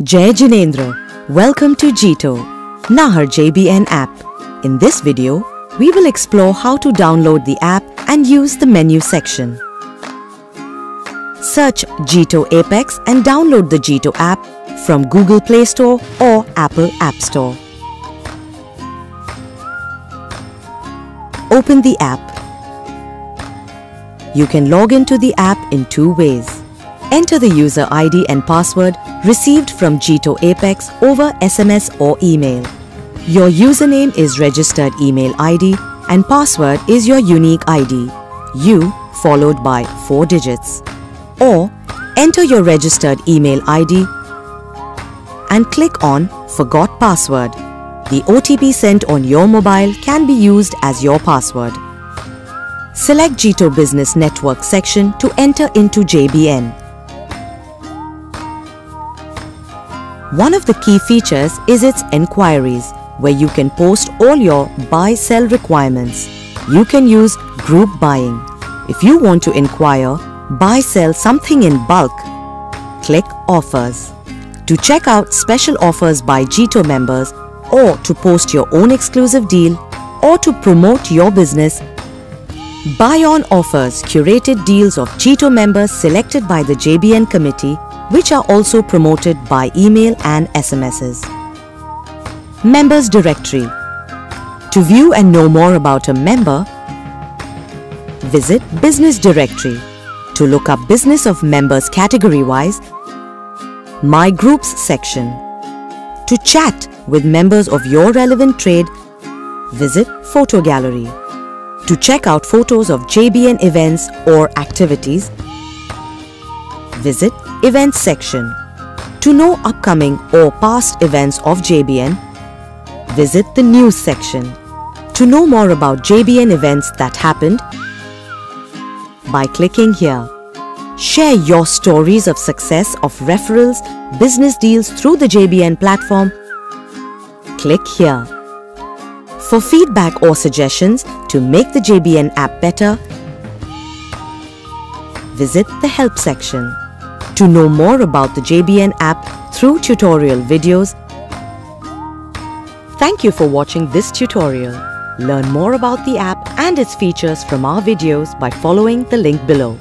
Jai. Welcome to Jito, Nahar JBN app. In this video, we will explore how to download the app and use the menu section. Search Jito Apex and download the Jito app from Google Play Store or Apple App Store. Open the app. You can log into the app in two ways. Enter the user ID and password received from Jito Apex over SMS or email. Your username is registered email ID and password is your unique ID, U followed by 4 digits. Or enter your registered email ID and click on Forgot Password. The OTP sent on your mobile can be used as your password. Select Jito Business Network section to enter into JBN. One of the key features is its enquiries, where you can post all your buy-sell requirements. You can use group buying. If you want to inquire, buy-sell something in bulk, click Offers. To check out special offers by Jito members or to post your own exclusive deal or to promote your business, Buy on offers curated deals of Jito members selected by the JBN committee which are also promoted by email and SMSs. Members Directory To view and know more about a member, visit Business Directory. To look up business of members category-wise, My Groups section. To chat with members of your relevant trade, visit Photo Gallery. To check out photos of JBN events or activities, visit Events section. To know upcoming or past events of JBN, visit the News section. To know more about JBN events that happened, by clicking here. Share your stories of success of referrals, business deals through the JBN platform. Click here. For feedback or suggestions to make the JBN app better, visit the Help section. To know more about the JBN app through tutorial videos, thank you for watching this tutorial. Learn more about the app and its features from our videos by following the link below.